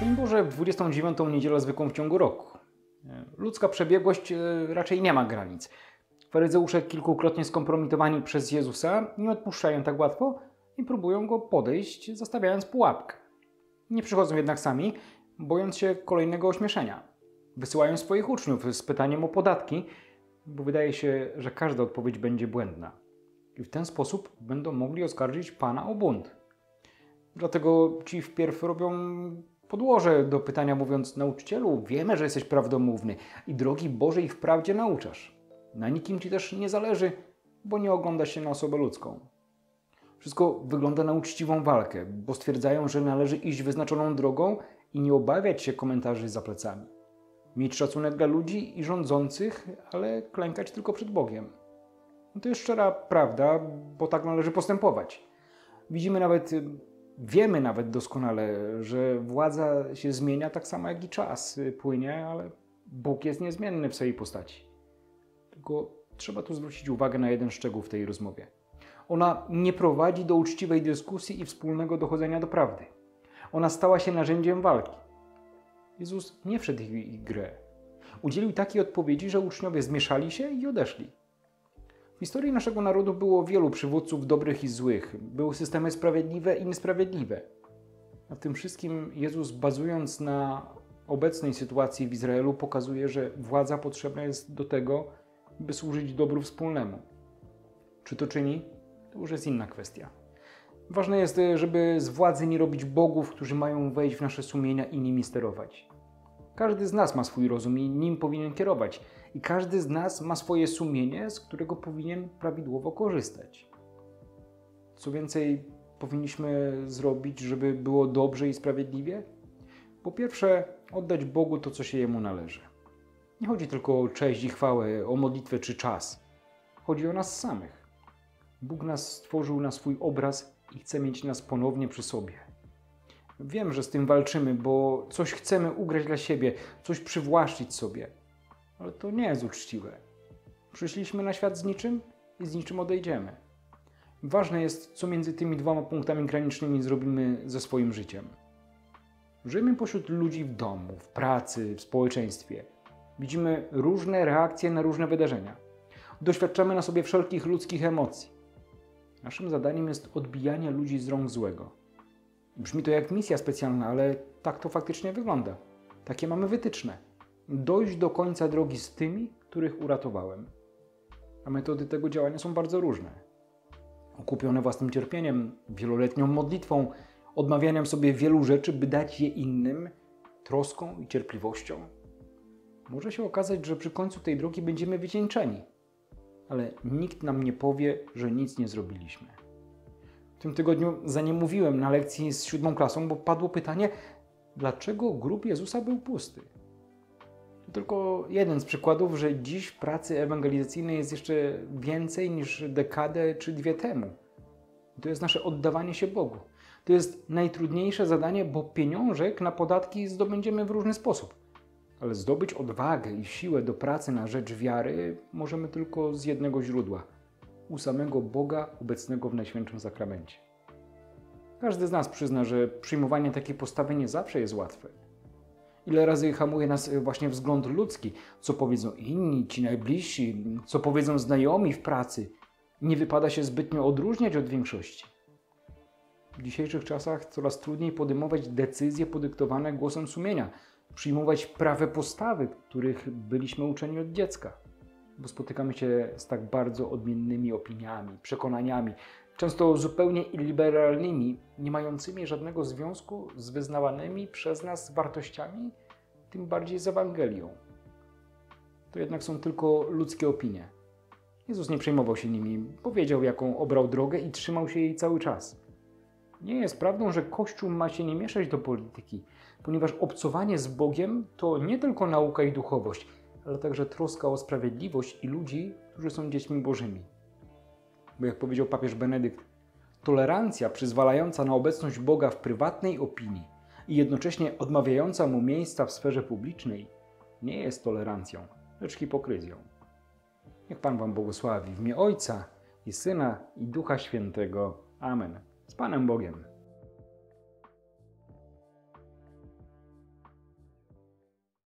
Szczęść Boże, 29. niedzielę zwykłą w ciągu roku. Ludzka przebiegłość e, raczej nie ma granic. Faryzeusze kilkukrotnie skompromitowani przez Jezusa nie odpuszczają tak łatwo i próbują go podejść, zastawiając pułapkę. Nie przychodzą jednak sami, bojąc się kolejnego ośmieszenia. Wysyłają swoich uczniów z pytaniem o podatki, bo wydaje się, że każda odpowiedź będzie błędna. I w ten sposób będą mogli oskarżyć Pana o bunt. Dlatego ci wpierw robią podłoże do pytania, mówiąc: Nauczycielu, wiemy, że jesteś prawdomówny i drogi Bożej wprawdzie nauczasz. Na nikim ci też nie zależy, bo nie ogląda się na osobę ludzką. Wszystko wygląda na uczciwą walkę, bo stwierdzają, że należy iść wyznaczoną drogą i nie obawiać się komentarzy za plecami. Mieć szacunek dla ludzi i rządzących, ale klękać tylko przed Bogiem. To jest szczera prawda, bo tak należy postępować. Widzimy nawet Wiemy nawet doskonale, że władza się zmienia tak samo jak i czas płynie, ale Bóg jest niezmienny w swojej postaci. Tylko trzeba tu zwrócić uwagę na jeden szczegół w tej rozmowie. Ona nie prowadzi do uczciwej dyskusji i wspólnego dochodzenia do prawdy. Ona stała się narzędziem walki. Jezus nie wszedł w ich grę. Udzielił takiej odpowiedzi, że uczniowie zmieszali się i odeszli. W historii naszego narodu było wielu przywódców dobrych i złych. Były systemy sprawiedliwe i niesprawiedliwe. Na tym wszystkim Jezus, bazując na obecnej sytuacji w Izraelu, pokazuje, że władza potrzebna jest do tego, by służyć dobru wspólnemu. Czy to czyni? To już jest inna kwestia. Ważne jest, żeby z władzy nie robić bogów, którzy mają wejść w nasze sumienia i nimi sterować. Każdy z nas ma swój rozum i nim powinien kierować. I każdy z nas ma swoje sumienie, z którego powinien prawidłowo korzystać. Co więcej, powinniśmy zrobić, żeby było dobrze i sprawiedliwie? Po pierwsze, oddać Bogu to, co się Jemu należy. Nie chodzi tylko o cześć i chwałę, o modlitwę czy czas. Chodzi o nas samych. Bóg nas stworzył na swój obraz i chce mieć nas ponownie przy sobie. Wiem, że z tym walczymy, bo coś chcemy ugrać dla siebie, coś przywłaszczyć sobie. Ale to nie jest uczciwe. Przyszliśmy na świat z niczym i z niczym odejdziemy. Ważne jest, co między tymi dwoma punktami granicznymi zrobimy ze swoim życiem. Żyjemy pośród ludzi w domu, w pracy, w społeczeństwie. Widzimy różne reakcje na różne wydarzenia. Doświadczamy na sobie wszelkich ludzkich emocji. Naszym zadaniem jest odbijanie ludzi z rąk złego. Brzmi to jak misja specjalna, ale tak to faktycznie wygląda. Takie mamy wytyczne. Dojść do końca drogi z tymi, których uratowałem. A metody tego działania są bardzo różne. Okupione własnym cierpieniem, wieloletnią modlitwą, odmawianiem sobie wielu rzeczy, by dać je innym, troską i cierpliwością. Może się okazać, że przy końcu tej drogi będziemy wycieńczeni, ale nikt nam nie powie, że nic nie zrobiliśmy. Tym tygodniu za nie mówiłem na lekcji z siódmą klasą, bo padło pytanie, dlaczego grób Jezusa był pusty. Tylko jeden z przykładów, że dziś pracy ewangelizacyjnej jest jeszcze więcej niż dekadę czy dwie temu. To jest nasze oddawanie się Bogu. To jest najtrudniejsze zadanie, bo pieniążek na podatki zdobędziemy w różny sposób. Ale zdobyć odwagę i siłę do pracy na rzecz wiary możemy tylko z jednego źródła – u samego Boga obecnego w Najświętszym Sakramencie. Każdy z nas przyzna, że przyjmowanie takiej postawy nie zawsze jest łatwe. Ile razy hamuje nas właśnie wzgląd ludzki, co powiedzą inni, ci najbliżsi, co powiedzą znajomi w pracy. Nie wypada się zbytnio odróżniać od większości. W dzisiejszych czasach coraz trudniej podejmować decyzje podyktowane głosem sumienia, przyjmować prawe postawy, których byliśmy uczeni od dziecka bo spotykamy się z tak bardzo odmiennymi opiniami, przekonaniami, często zupełnie liberalnymi, nie mającymi żadnego związku z wyznawanymi przez nas wartościami, tym bardziej z Ewangelią. To jednak są tylko ludzkie opinie. Jezus nie przejmował się nimi, powiedział, jaką obrał drogę i trzymał się jej cały czas. Nie jest prawdą, że Kościół ma się nie mieszać do polityki, ponieważ obcowanie z Bogiem to nie tylko nauka i duchowość, ale także troska o sprawiedliwość i ludzi, którzy są dziećmi bożymi. Bo jak powiedział papież Benedykt, tolerancja przyzwalająca na obecność Boga w prywatnej opinii i jednocześnie odmawiająca mu miejsca w sferze publicznej nie jest tolerancją, lecz hipokryzją. Niech Pan Wam błogosławi w imię Ojca i Syna i Ducha Świętego. Amen. Z Panem Bogiem.